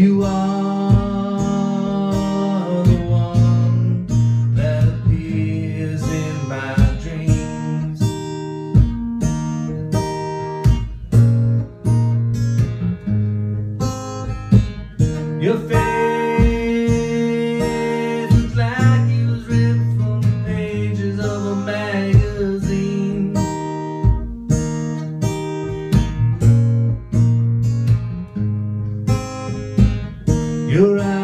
You are the one that appears in my dreams. Your face. You're right.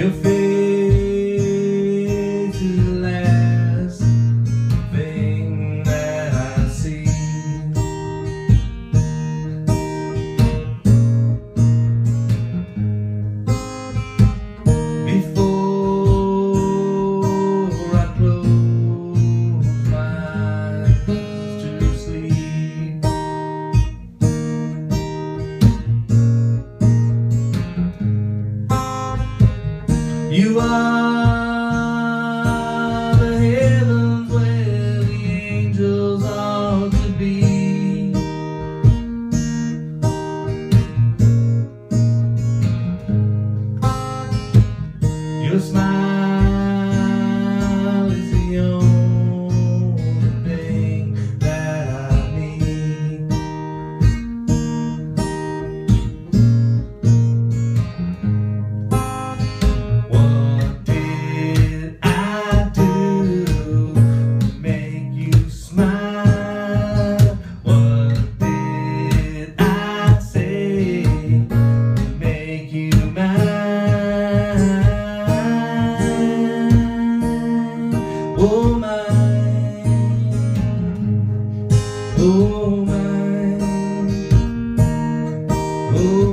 You feel you are. Oh my, oh my, oh.